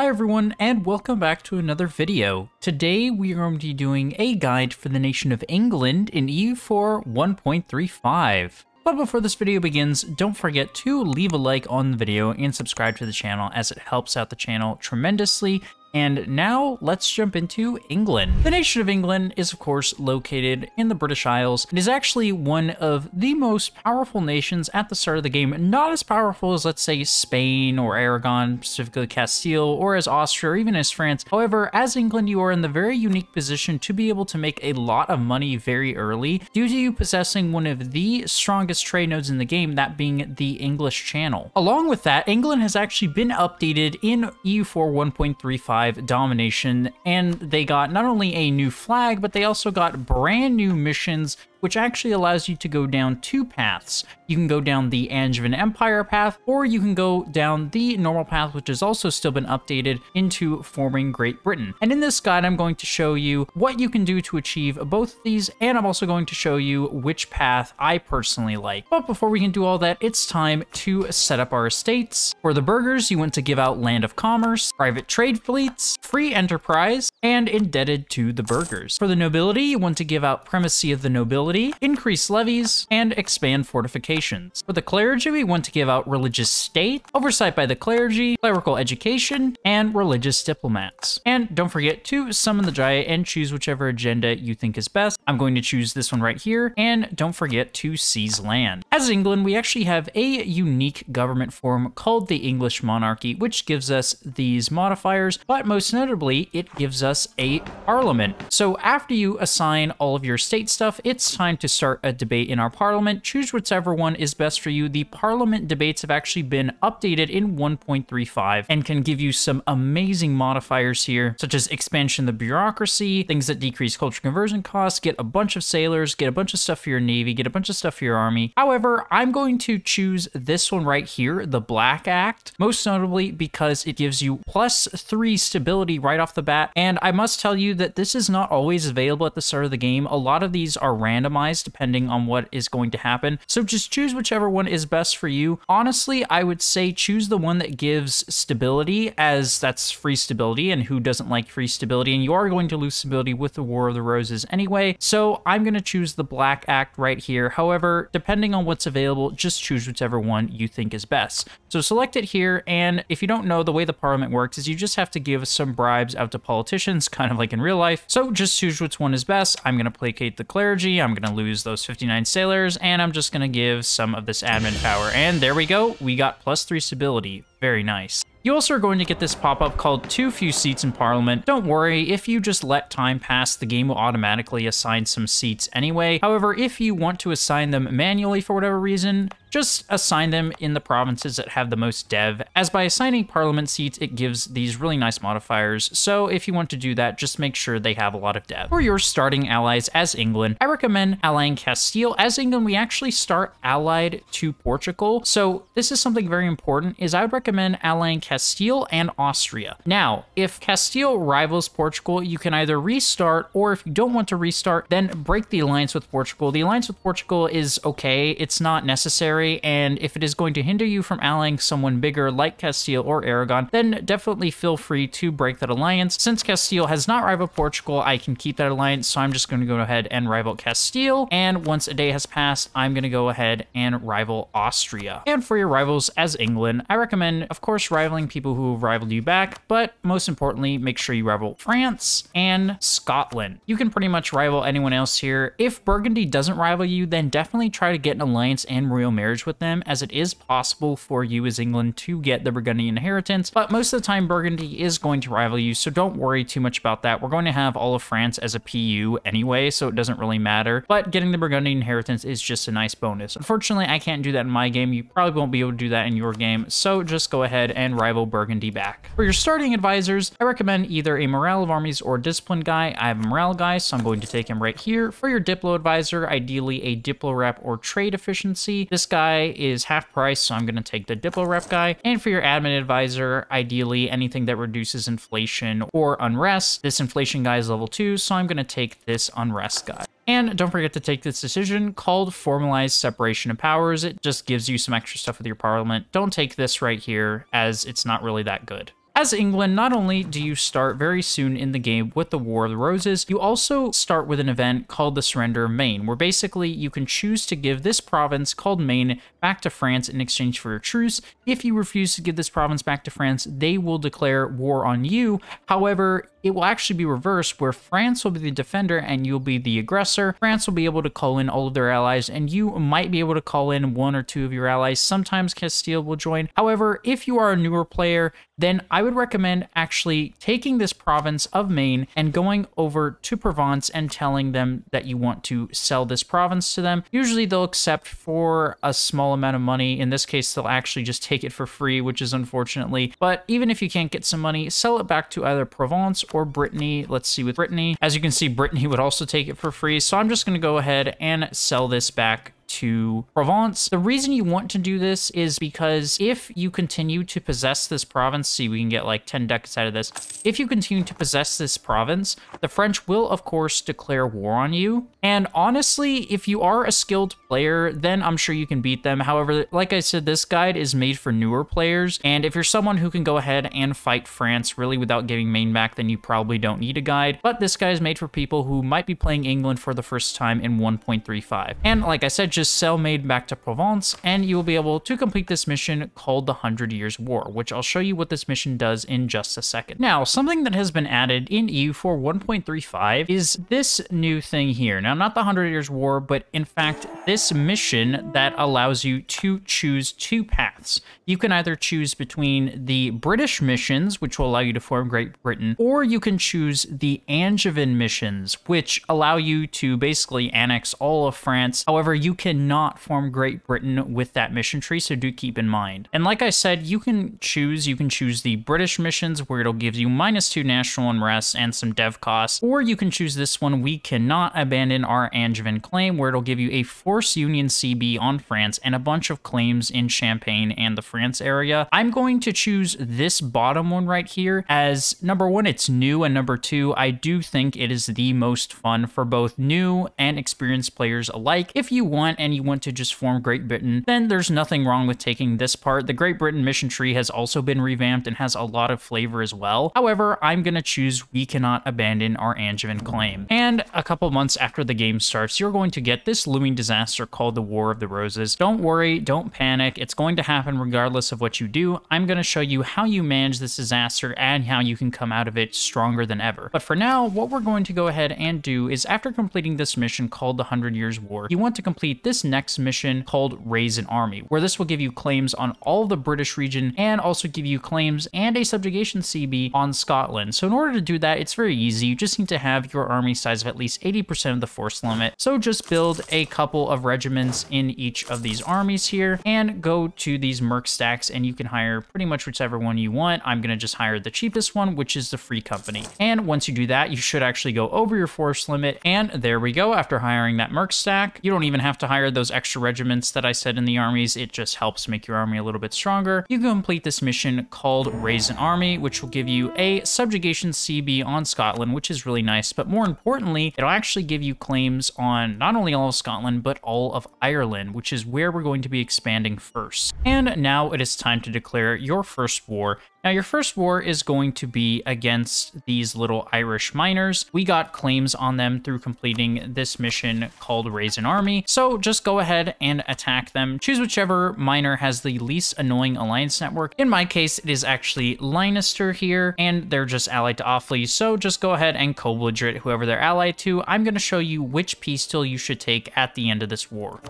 Hi everyone and welcome back to another video. Today we are going to be doing a guide for the nation of England in EU4 1.35. But before this video begins, don't forget to leave a like on the video and subscribe to the channel as it helps out the channel tremendously and now let's jump into England. The nation of England is of course located in the British Isles. It is actually one of the most powerful nations at the start of the game. Not as powerful as let's say Spain or Aragon, specifically Castile, or as Austria or even as France. However, as England, you are in the very unique position to be able to make a lot of money very early due to you possessing one of the strongest trade nodes in the game, that being the English Channel. Along with that, England has actually been updated in EU4 1.35 domination, and they got not only a new flag, but they also got brand new missions which actually allows you to go down two paths. You can go down the Angevin Empire path, or you can go down the normal path, which has also still been updated into forming Great Britain. And in this guide, I'm going to show you what you can do to achieve both of these, and I'm also going to show you which path I personally like. But before we can do all that, it's time to set up our estates. For the burghers, you want to give out Land of Commerce, private trade fleets, free enterprise, and indebted to the burghers. For the nobility, you want to give out Primacy of the Nobility, increase levies, and expand fortifications. For the clergy, we want to give out religious state, oversight by the clergy, clerical education, and religious diplomats. And don't forget to summon the Diet and choose whichever agenda you think is best. I'm going to choose this one right here, and don't forget to seize land. As England, we actually have a unique government form called the English monarchy, which gives us these modifiers, but most notably, it gives us a parliament. So after you assign all of your state stuff, it's time to start a debate in our parliament. Choose whichever one is best for you. The parliament debates have actually been updated in 1.35 and can give you some amazing modifiers here, such as expansion of the bureaucracy, things that decrease culture conversion costs, get a bunch of sailors, get a bunch of stuff for your navy, get a bunch of stuff for your army. However, I'm going to choose this one right here, the Black Act, most notably because it gives you plus three stability right off the bat. And I must tell you that this is not always available at the start of the game. A lot of these are random randomized depending on what is going to happen. So just choose whichever one is best for you. Honestly, I would say choose the one that gives stability as that's free stability and who doesn't like free stability and you are going to lose stability with the War of the Roses anyway. So I'm going to choose the Black Act right here. However, depending on what's available, just choose whichever one you think is best. So select it here and if you don't know the way the parliament works is you just have to give some bribes out to politicians kind of like in real life. So just choose which one is best. I'm going to placate the clergy. I'm going to lose those 59 sailors, and I'm just going to give some of this admin power. And there we go. We got plus three stability. Very nice. You also are going to get this pop-up called Too Few Seats in Parliament. Don't worry, if you just let time pass, the game will automatically assign some seats anyway. However, if you want to assign them manually for whatever reason, just assign them in the provinces that have the most dev, as by assigning parliament seats, it gives these really nice modifiers, so if you want to do that, just make sure they have a lot of dev. For your starting allies as England, I recommend allying Castile. As England, we actually start allied to Portugal, so this is something very important, is I would recommend allying Castile and Austria. Now, if Castile rivals Portugal, you can either restart, or if you don't want to restart, then break the alliance with Portugal. The alliance with Portugal is okay, it's not necessary, necessary, and if it is going to hinder you from allying someone bigger like Castile or Aragon, then definitely feel free to break that alliance. Since Castile has not rivaled Portugal, I can keep that alliance, so I'm just going to go ahead and rival Castile, and once a day has passed, I'm going to go ahead and rival Austria. And for your rivals as England, I recommend, of course, rivaling people who have rivaled you back, but most importantly, make sure you rival France and Scotland. You can pretty much rival anyone else here. If Burgundy doesn't rival you, then definitely try to get an alliance and royal marriage with them, as it is possible for you as England to get the Burgundian inheritance, but most of the time Burgundy is going to rival you, so don't worry too much about that. We're going to have all of France as a PU anyway, so it doesn't really matter, but getting the Burgundian inheritance is just a nice bonus. Unfortunately, I can't do that in my game. You probably won't be able to do that in your game, so just go ahead and rival Burgundy back. For your starting advisors, I recommend either a morale of armies or discipline guy. I have a morale guy, so I'm going to take him right here. For your diplo advisor, ideally a diplo rep or trade efficiency. This guy is half price, so I'm going to take the Diplo Rep guy. And for your admin advisor, ideally anything that reduces inflation or unrest. This inflation guy is level 2, so I'm going to take this unrest guy. And don't forget to take this decision called Formalized Separation of Powers. It just gives you some extra stuff with your parliament. Don't take this right here, as it's not really that good. As England, not only do you start very soon in the game with the War of the Roses, you also start with an event called the Surrender of Maine, where basically you can choose to give this province called Maine back to France in exchange for a truce. If you refuse to give this province back to France, they will declare war on you. However, it will actually be reversed where France will be the defender and you'll be the aggressor. France will be able to call in all of their allies and you might be able to call in one or two of your allies. Sometimes Castile will join. However, if you are a newer player, then I would recommend actually taking this province of Maine and going over to Provence and telling them that you want to sell this province to them. Usually they'll accept for a small amount of money. In this case, they'll actually just take it for free, which is unfortunately. But even if you can't get some money, sell it back to either Provence or Brittany. Let's see with Brittany. As you can see, Brittany would also take it for free. So I'm just going to go ahead and sell this back to Provence. The reason you want to do this is because if you continue to possess this province, see, we can get like 10 ducats out of this. If you continue to possess this province, the French will, of course, declare war on you. And honestly, if you are a skilled player, then I'm sure you can beat them. However, like I said, this guide is made for newer players. And if you're someone who can go ahead and fight France really without giving Maine back, then you probably don't need a guide. But this guide is made for people who might be playing England for the first time in 1.35. And like I said, just sell Maine back to Provence, and you will be able to complete this mission called the Hundred Years' War, which I'll show you what this mission does in just a second. Now, something that has been added in EU4 1.35 is this new thing here. Now, not the Hundred Years' War, but in fact, this mission that allows you to choose two paths. You can either choose between the British missions, which will allow you to form Great Britain, or you can choose the Angevin missions, which allow you to basically annex all of France. However, you cannot form Great Britain with that mission tree, so do keep in mind. And like I said, you can choose, you can choose the British missions where it'll give you minus two national unrest and some dev costs, or you can choose this one, we cannot abandon our Angevin claim, where it'll give you a force union CB on France and a bunch of claims in Champagne and the France area. I'm going to choose this bottom one right here as number one, it's new, and number two, I do think it is the most fun for both new and experienced players alike. If you want and you want to just form Great Britain, then there's nothing wrong with taking this part. The Great Britain mission tree has also been revamped and has a lot of flavor as well. However, I'm going to choose We Cannot Abandon Our Angevin Claim. And a couple months after the game starts, you're going to get this looming disaster called the War of the Roses. Don't worry, don't panic. It's going to happen regardless of what you do. I'm going to show you how you manage this disaster and how you can come out of it stronger than ever. But for now, what we're going to go ahead and do is after completing this mission called the Hundred Years' War, you want to complete this this next mission called Raise an Army, where this will give you claims on all the British region and also give you claims and a subjugation CB on Scotland. So in order to do that, it's very easy. You just need to have your army size of at least 80% of the force limit. So just build a couple of regiments in each of these armies here and go to these merc stacks and you can hire pretty much whichever one you want. I'm going to just hire the cheapest one, which is the free company. And once you do that, you should actually go over your force limit. And there we go. After hiring that merc stack, you don't even have to hire those extra regiments that I said in the armies. It just helps make your army a little bit stronger. You can complete this mission called Raise an Army, which will give you a subjugation CB on Scotland, which is really nice. But more importantly, it'll actually give you claims on not only all of Scotland, but all of Ireland, which is where we're going to be expanding first. And now it is time to declare your first war now, your first war is going to be against these little Irish minors. We got claims on them through completing this mission called Raise an Army, so just go ahead and attack them. Choose whichever minor has the least annoying alliance network. In my case, it is actually Leinster here, and they're just allied to Offaly, so just go ahead and co-belligerate whoever they're allied to. I'm going to show you which peace deal you should take at the end of this war.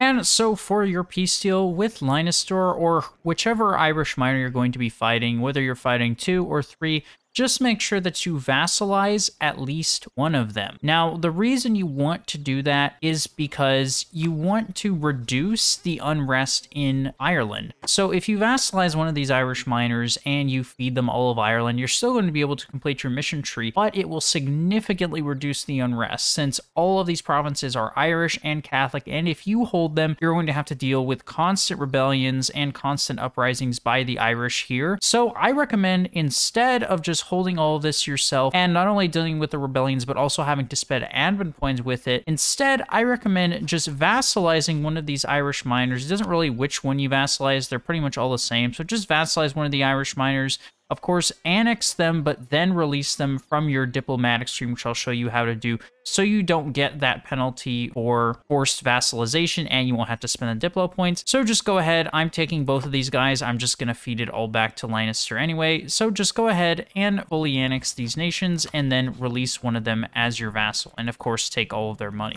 And so for your peace deal with Leinster or whichever Irish minor you're going to be fighting, whether you're fighting two or three, just make sure that you vassalize at least one of them. Now, the reason you want to do that is because you want to reduce the unrest in Ireland. So if you vassalize one of these Irish minors and you feed them all of Ireland, you're still going to be able to complete your mission tree, but it will significantly reduce the unrest since all of these provinces are Irish and Catholic, and if you hold them, you're going to have to deal with constant rebellions and constant uprisings by the Irish here. So I recommend instead of just holding all this yourself and not only dealing with the rebellions, but also having to spend admin points with it. Instead, I recommend just vassalizing one of these Irish minors. It doesn't really which one you vassalize. They're pretty much all the same. So just vassalize one of the Irish minors of course, annex them, but then release them from your diplomatic stream, which I'll show you how to do so you don't get that penalty for forced vassalization and you won't have to spend the Diplo points. So just go ahead. I'm taking both of these guys. I'm just going to feed it all back to Leinster anyway. So just go ahead and fully annex these nations and then release one of them as your vassal. And of course, take all of their money.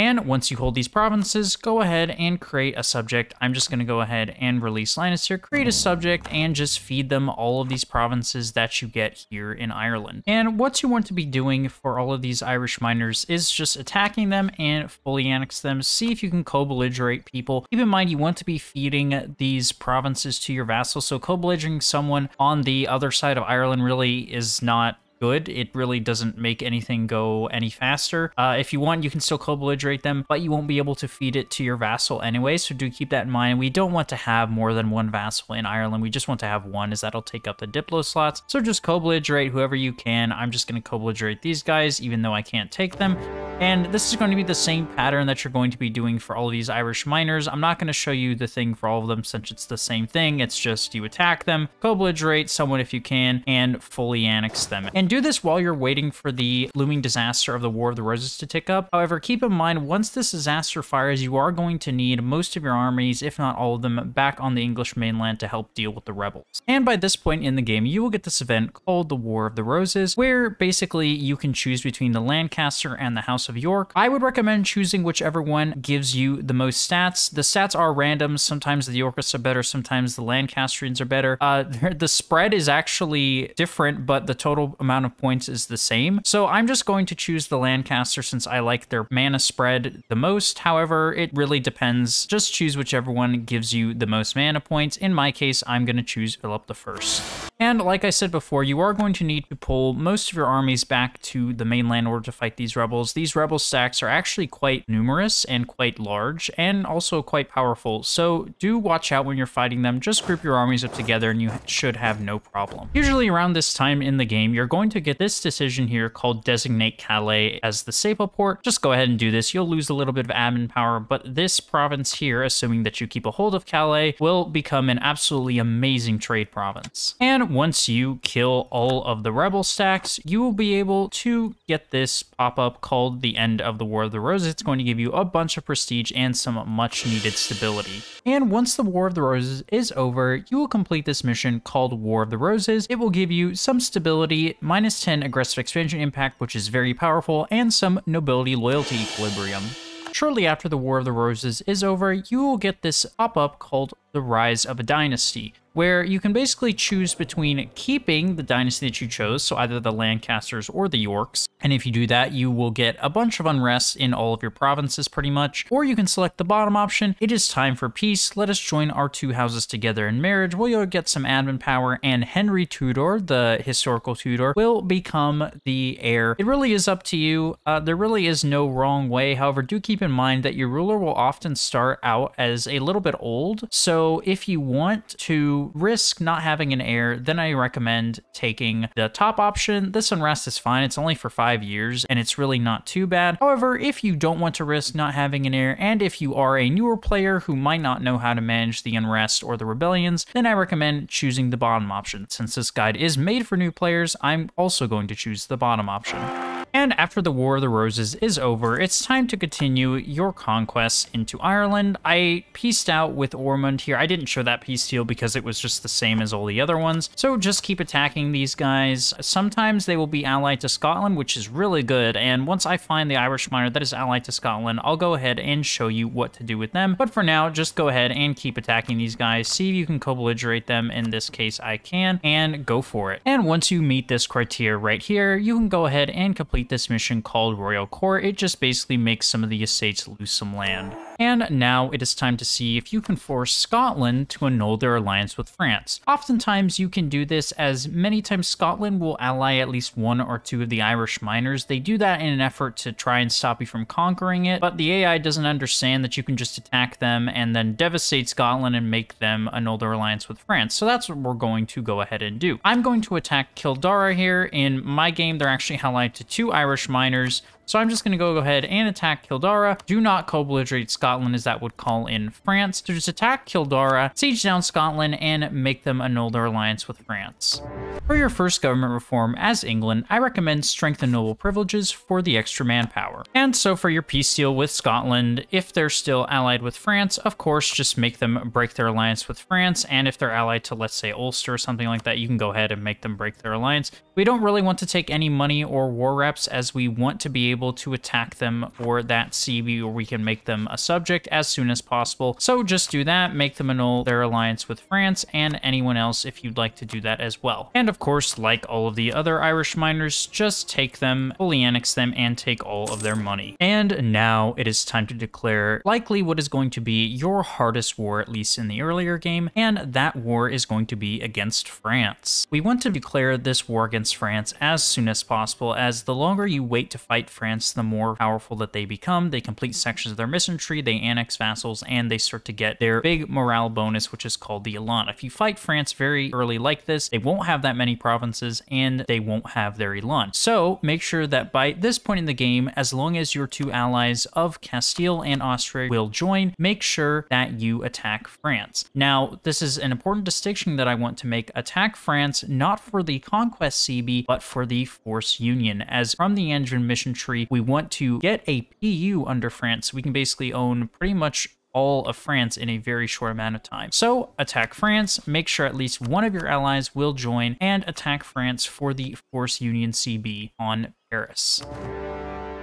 And once you hold these provinces, go ahead and create a subject. I'm just going to go ahead and release Leinster, create a subject, and just feed them all of these provinces that you get here in Ireland. And what you want to be doing for all of these Irish minors is just attacking them and fully annex them. See if you can co-belligerate people. Keep in mind, you want to be feeding these provinces to your vassals, so co-belligering someone on the other side of Ireland really is not good. It really doesn't make anything go any faster. Uh, if you want, you can still co-belligerate them, but you won't be able to feed it to your vassal anyway, so do keep that in mind. We don't want to have more than one vassal in Ireland. We just want to have one, as that'll take up the Diplo slots. So just co-belligerate whoever you can. I'm just going to co-belligerate these guys, even though I can't take them. And this is going to be the same pattern that you're going to be doing for all of these Irish minors. I'm not going to show you the thing for all of them since it's the same thing. It's just you attack them, co-belligerate someone if you can, and fully annex them. And do this while you're waiting for the looming disaster of the War of the Roses to tick up. However, keep in mind, once this disaster fires, you are going to need most of your armies, if not all of them, back on the English mainland to help deal with the rebels. And by this point in the game, you will get this event called the War of the Roses, where basically you can choose between the Lancaster and the House of York. I would recommend choosing whichever one gives you the most stats. The stats are random. Sometimes the Yorkists are better, sometimes the Lancastrians are better. Uh, the spread is actually different, but the total amount amount of points is the same. So I'm just going to choose the Lancaster since I like their mana spread the most. However, it really depends. Just choose whichever one gives you the most mana points. In my case, I'm going to choose Philip the First. And like I said before, you are going to need to pull most of your armies back to the mainland in order to fight these rebels. These rebel stacks are actually quite numerous and quite large and also quite powerful. So do watch out when you're fighting them. Just group your armies up together and you should have no problem. Usually around this time in the game, you're going to get this decision here called Designate Calais as the Staple Port. Just go ahead and do this. You'll lose a little bit of admin power, but this province here, assuming that you keep a hold of Calais, will become an absolutely amazing trade province. And once you kill all of the rebel stacks, you will be able to get this pop-up called the End of the War of the Roses. It's going to give you a bunch of prestige and some much needed stability. And once the War of the Roses is over, you will complete this mission called War of the Roses. It will give you some stability, minus 10 aggressive expansion impact, which is very powerful, and some nobility loyalty equilibrium. Shortly after the War of the Roses is over, you will get this pop-up called the Rise of a Dynasty where you can basically choose between keeping the dynasty that you chose, so either the Lancasters or the Yorks, and if you do that, you will get a bunch of unrest in all of your provinces pretty much, or you can select the bottom option, it is time for peace, let us join our two houses together in marriage, you'll get some admin power, and Henry Tudor, the historical Tudor, will become the heir. It really is up to you, uh, there really is no wrong way, however, do keep in mind that your ruler will often start out as a little bit old, so if you want to risk not having an heir, then I recommend taking the top option. This unrest is fine. It's only for five years and it's really not too bad. However, if you don't want to risk not having an heir and if you are a newer player who might not know how to manage the unrest or the rebellions, then I recommend choosing the bottom option. Since this guide is made for new players, I'm also going to choose the bottom option. And after the War of the Roses is over, it's time to continue your conquests into Ireland. I pieced out with Ormond here. I didn't show that peace deal because it was just the same as all the other ones. So just keep attacking these guys. Sometimes they will be allied to Scotland, which is really good. And once I find the Irish minor that is allied to Scotland, I'll go ahead and show you what to do with them. But for now, just go ahead and keep attacking these guys. See if you can co-belligerate them. In this case, I can. And go for it. And once you meet this criteria right here, you can go ahead and complete complete this mission called Royal Court, it just basically makes some of the estates lose some land. And now it is time to see if you can force Scotland to annul their alliance with France. Oftentimes you can do this as many times Scotland will ally at least one or two of the Irish minors. They do that in an effort to try and stop you from conquering it, but the AI doesn't understand that you can just attack them and then devastate Scotland and make them annul their alliance with France. So that's what we're going to go ahead and do. I'm going to attack Kildare here. In my game, they're actually allied to two Irish minors So I'm just going to go ahead and attack Kildare. Do not co-belligerate Scotland as that would call in France. To just attack Kildare, siege down Scotland, and make them annul their alliance with France. For your first government reform as England, I recommend strengthen noble privileges for the extra manpower. And so for your peace deal with Scotland, if they're still allied with France, of course, just make them break their alliance with France. And if they're allied to, let's say, Ulster or something like that, you can go ahead and make them break their alliance. We don't really want to take any money or war reps as we want to be able to attack them or that CB or we can make them a subject as soon as possible. So just do that, make them annul their alliance with France and anyone else if you'd like to do that as well. And of course, like all of the other Irish minors, just take them, fully annex them, and take all of their money. And now it is time to declare likely what is going to be your hardest war, at least in the earlier game, and that war is going to be against France. We want to declare this war against France as soon as possible, as the longer you wait to fight France, the more powerful that they become. They complete mm-hmm. sections of their mission tree, they annex vassals, and they start to get their big morale bonus, which is called the Elan. If you fight France very early like this, they won't have that many provinces, and they won't have their Elan. So make sure that by this point in the game, as long as your two allies of Castile and Austria will join, make sure that you attack France. Now, this is an important distinction that I want to make. Attack France not for the Conquest CB, but for the Force Union, as from the Angevin mission tree, we want to get a PU under France so we can basically own pretty much all of France in a very short amount of time. So attack France, make sure at least one of your allies will join, and attack France for the Force Union CB on Paris.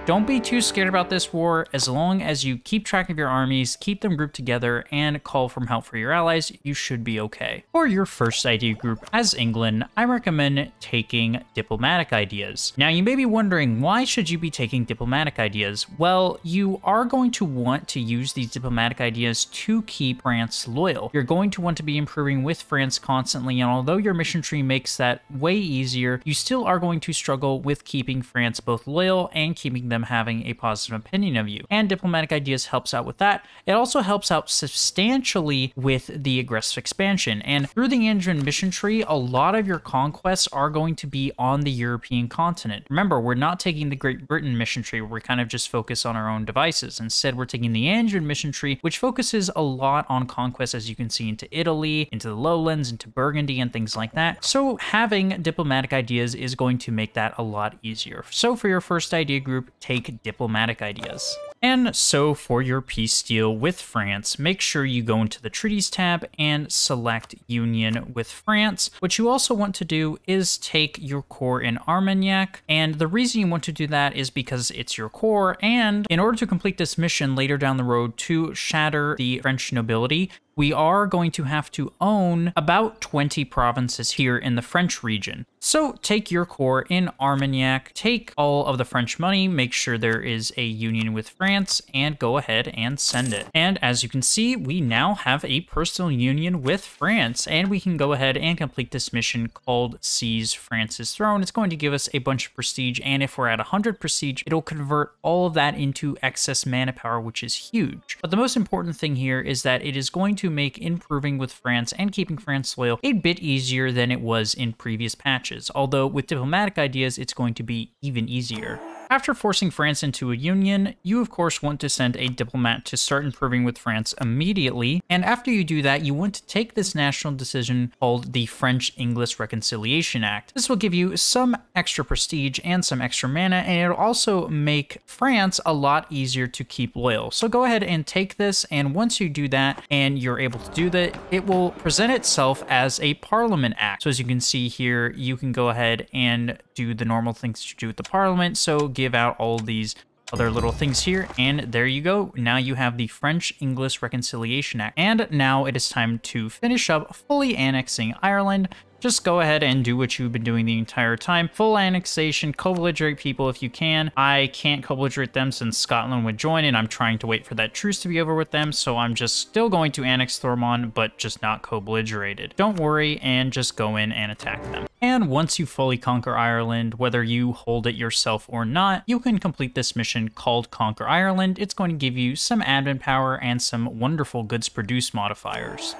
Don't be too scared about this war. As long as you keep track of your armies, keep them grouped together, and call for help for your allies, you should be okay. For your first idea group as England, I recommend taking diplomatic ideas. Now, you may be wondering, why should you be taking diplomatic ideas? Well, you are going to want to use these diplomatic ideas to keep France loyal. You're going to want to be improving with France constantly, and although your mission tree makes that way easier, you still are going to struggle with keeping France both loyal and keeping them them having a positive opinion of you. And diplomatic ideas helps out with that. It also helps out substantially with the aggressive expansion. And through the Angevin mission tree, a lot of your conquests are going to be on the European continent. Remember, we're not taking the Great Britain mission tree where we kind of just focus on our own devices. Instead, we're taking the Angevin mission tree, which focuses a lot on conquest, as you can see, into Italy, into the lowlands, into Burgundy, and things like that. So having diplomatic ideas is going to make that a lot easier. So for your first idea group, take diplomatic ideas. And so for your peace deal with France, make sure you go into the treaties tab and select union with France. What you also want to do is take your core in Armagnac. And the reason you want to do that is because it's your core. And in order to complete this mission later down the road to shatter the French nobility, we are going to have to own about 20 provinces here in the French region. So take your core in Armagnac, take all of the French money, make sure there is a union with France, and go ahead and send it. And as you can see, we now have a personal union with France, and we can go ahead and complete this mission called Seize France's Throne. It's going to give us a bunch of prestige, and if we're at 100 prestige, it'll convert all of that into excess mana power, which is huge. But the most important thing here is that it is going to make improving with France and keeping France loyal a bit easier than it was in previous patches, although with diplomatic ideas, it's going to be even easier. After forcing France into a union, you of course want to send a diplomat to start improving with France immediately, and after you do that, you want to take this national decision called the French-English Reconciliation Act. This will give you some extra prestige and some extra mana, and it'll also make France a lot easier to keep loyal. So go ahead and take this, and once you do that, and you're able to do that, it will present itself as a Parliament Act. So as you can see here, you can go ahead and do the normal things you do with the Parliament, so give out all these other little things here, and there you go. Now you have the French-English Reconciliation Act. And now it is time to finish up fully annexing Ireland just go ahead and do what you've been doing the entire time. Full annexation, co-belligerate people if you can. I can't co-belligerate them since Scotland would join, and I'm trying to wait for that truce to be over with them, so I'm just still going to annex Thomond, but just not co-belligerated. Don't worry, and just go in and attack them. And once you fully conquer Ireland, whether you hold it yourself or not, you can complete this mission called Conquer Ireland. It's going to give you some admin power and some wonderful goods produced modifiers.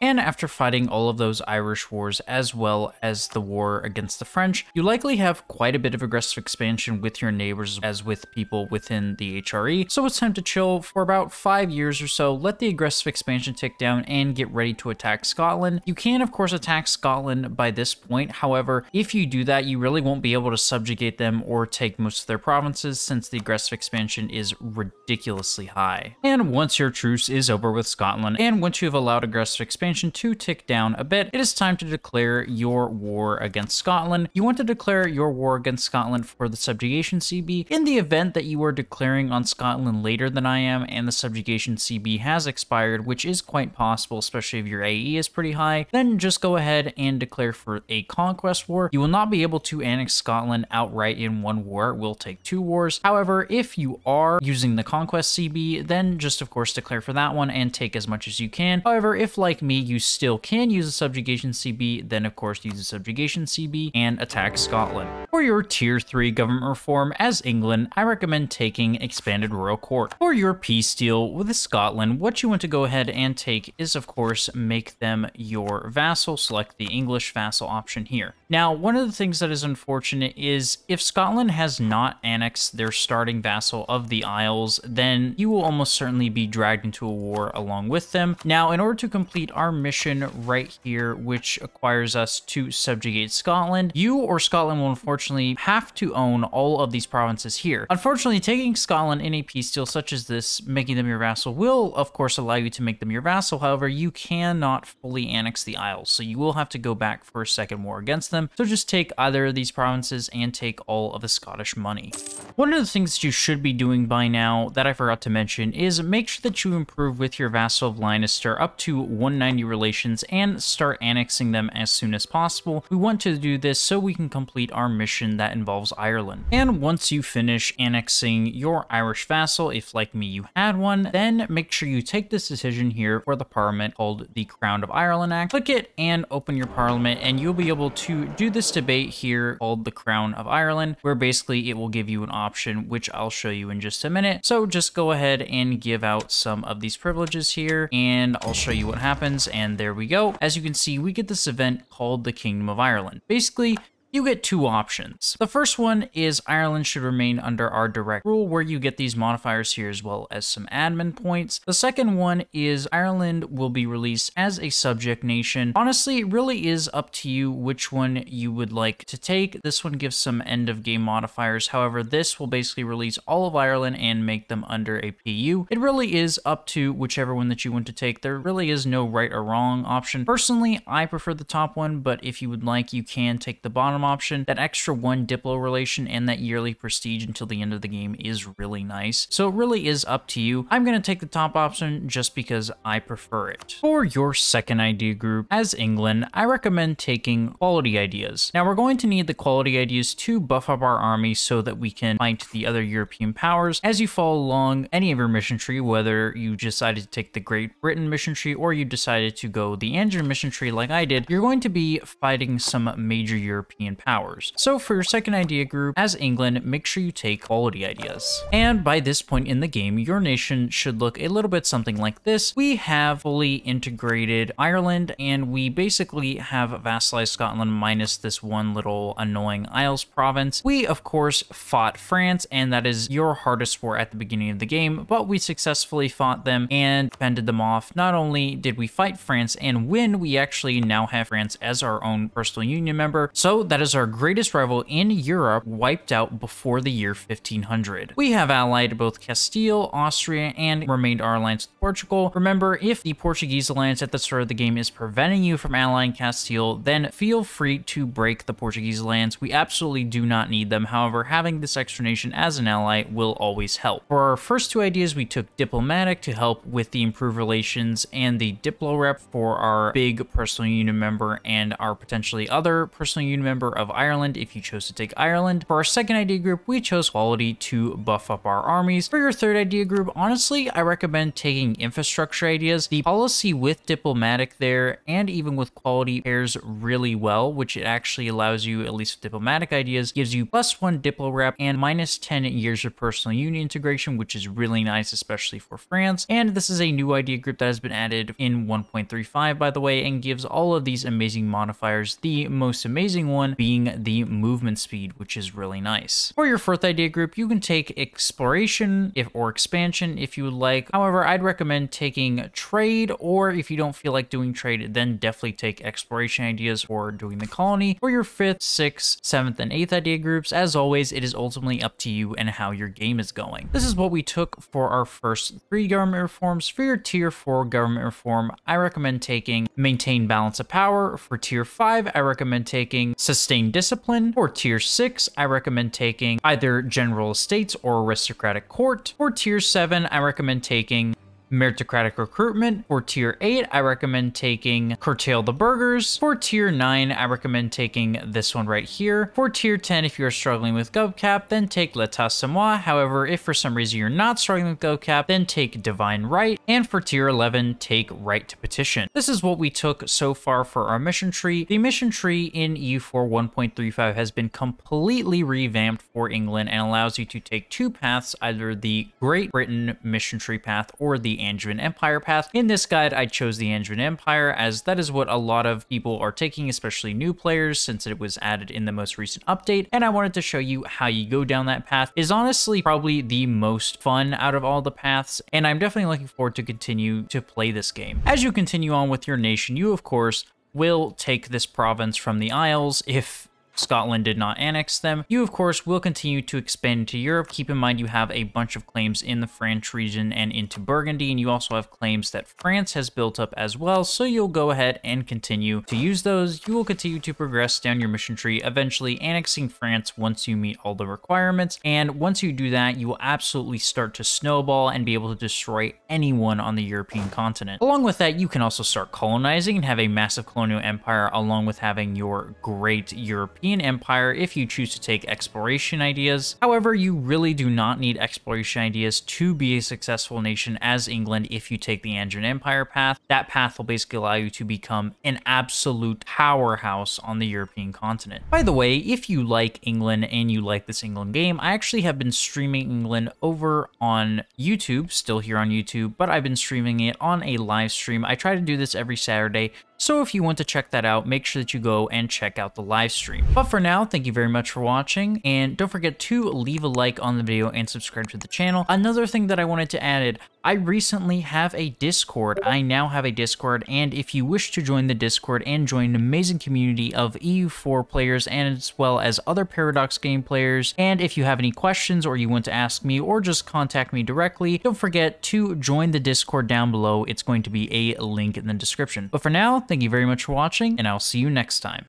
And after fighting all of those Irish wars as well as the war against the French, you likely have quite a bit of aggressive expansion with your neighbors as with people within the HRE. So it's time to chill for about five years or so, let the aggressive expansion tick down and get ready to attack Scotland. You can of course attack Scotland by this point. However, if you do that, you really won't be able to subjugate them or take most of their provinces since the aggressive expansion is ridiculously high. And once your truce is over with Scotland, and once you have allowed aggressive expansion to tick down a bit, it is time to declare your war against Scotland. You want to declare your war against Scotland for the subjugation CB in the event that you are declaring on Scotland later than I am and the subjugation CB has expired, which is quite possible, especially if your AE is pretty high, then just go ahead and declare for a conquest war. You will not be able to annex Scotland outright in one war. It will take two wars. However, if you are using the conquest CB, then just of course declare for that one and take as much as you can. However, if like me, you still can use a subjugation CB, then of course use a subjugation CB and attack Scotland. For your tier 3 government reform as England, I recommend taking expanded royal court. For your peace deal with Scotland, what you want to go ahead and take is of course make them your vassal, select the English vassal option here. Now, one of the things that is unfortunate is if Scotland has not annexed their starting vassal of the Isles, then you will almost certainly be dragged into a war along with them. Now, in order to complete our mission right here, which acquires us to subjugate Scotland, you or Scotland will unfortunately have to own all of these provinces here. Unfortunately, taking Scotland in a peace deal such as this, making them your vassal, will of course allow you to make them your vassal. However, you cannot fully annex the Isles, so you will have to go back for a second war against them. So just take either of these provinces and take all of the Scottish money. One of the things you should be doing by now that I forgot to mention is make sure that you improve with your vassal of Leinster up to 190 relations and start annexing them as soon as possible. We want to do this so we can complete our mission that involves Ireland. And once you finish annexing your Irish vassal, if like me you had one, then make sure you take this decision here for the parliament called the Crown of Ireland Act. Click it and open your parliament and you'll be able to do this debate here called the Crown of Ireland, where basically it will give you an option, which I'll show you in just a minute. So just go ahead and give out some of these privileges here and I'll show you what happens. And there we go. As you can see, we get this event called the Kingdom of Ireland. Basically, you get two options. The first one is Ireland should remain under our direct rule where you get these modifiers here as well as some admin points. The second one is Ireland will be released as a subject nation. Honestly, it really is up to you which one you would like to take. This one gives some end of game modifiers. However, this will basically release all of Ireland and make them under a PU. It really is up to whichever one that you want to take. There really is no right or wrong option. Personally, I prefer the top one, but if you would like, you can take the bottom option. That extra one Diplo relation and that yearly prestige until the end of the game is really nice. So it really is up to you. I'm going to take the top option just because I prefer it. For your second idea group, as England, I recommend taking quality ideas. Now we're going to need the quality ideas to buff up our army so that we can fight the other European powers. As you follow along any of your mission tree, whether you decided to take the Great Britain mission tree or you decided to go the Angevin mission tree like I did, you're going to be fighting some major European powers. So for your second idea group, as England, make sure you take quality ideas. And by this point in the game, your nation should look a little bit something like this. We have fully integrated Ireland, and we basically have vassalized Scotland minus this one little annoying Isles province. We, of course, fought France, and that is your hardest war at the beginning of the game, but we successfully fought them and fended them off. Not only did we fight France and win, we actually now have France as our own personal union member, so that is is our greatest rival in Europe wiped out before the year 1500. We have allied both Castile, Austria, and remained our alliance with Portugal. Remember, if the Portuguese alliance at the start of the game is preventing you from allying Castile, then feel free to break the Portuguese alliance. We absolutely do not need them. However, having this extra nation as an ally will always help. For our first two ideas, we took diplomatic to help with the improved relations and the diplo rep for our big personal union member and our potentially other personal union member of Ireland if you chose to take Ireland. For our second idea group, we chose quality to buff up our armies. For your third idea group, honestly, I recommend taking infrastructure ideas. The policy with diplomatic there and even with quality pairs really well, which it actually allows you, at least with diplomatic ideas, gives you plus one diplo rep and minus 10 years of personal union integration, which is really nice, especially for France. And this is a new idea group that has been added in 1.35, by the way, and gives all of these amazing modifiers. The most amazing one being the movement speed, which is really nice. For your fourth idea group, you can take exploration if or expansion if you would like. However, I'd recommend taking trade, or if you don't feel like doing trade, then definitely take exploration ideas or doing the colony. For your fifth, sixth, seventh, and eighth idea groups, as always, it is ultimately up to you and how your game is going. This is what we took for our first three government reforms. For your tier four government reform, I recommend taking maintain balance of power. For tier five, I recommend taking sustain discipline. For tier six, I recommend taking either general estates or aristocratic court. For tier seven, I recommend taking meritocratic recruitment. For tier 8, I recommend taking Curtail the Burghers. For tier 9, I recommend taking this one right here. For tier 10, if you're struggling with GovCap, then take L'Etat moi. However, if for some reason you're not struggling with GovCap, then take Divine Right. And for tier 11, take Right to Petition. This is what we took so far for our mission tree. The mission tree in EU4 1.35 has been completely revamped for England and allows you to take two paths, either the Great Britain mission tree path or the Angevin Empire path. In this guide, I chose the Angevin Empire as that is what a lot of people are taking, especially new players, since it was added in the most recent update. And I wanted to show you how you go down that path. Is honestly probably the most fun out of all the paths, and I'm definitely looking forward to continue to play this game. As you continue on with your nation, you of course will take this province from the Isles if Scotland did not annex them. You, of course, will continue to expand to Europe. Keep in mind you have a bunch of claims in the French region and into Burgundy, and you also have claims that France has built up as well, so you'll go ahead and continue to use those. You will continue to progress down your mission tree, eventually annexing France once you meet all the requirements, and once you do that, you will absolutely start to snowball and be able to destroy anyone on the European continent. Along with that, you can also start colonizing and have a massive colonial empire along with having your great European European Empire if you choose to take exploration ideas. However, you really do not need exploration ideas to be a successful nation as England if you take the Angevin Empire path. That path will basically allow you to become an absolute powerhouse on the European continent. By the way, if you like England and you like this England game, I actually have been streaming England over on YouTube, still here on YouTube, but I've been streaming it on a live stream. I try to do this every Saturday so if you want to check that out, make sure that you go and check out the live stream. But for now, thank you very much for watching, and don't forget to leave a like on the video and subscribe to the channel. Another thing that I wanted to add, I recently have a Discord. I now have a Discord, and if you wish to join the Discord and join an amazing community of EU4 players and as well as other Paradox game players, and if you have any questions or you want to ask me or just contact me directly, don't forget to join the Discord down below. It's going to be a link in the description. But for now, Thank you very much for watching, and I'll see you next time.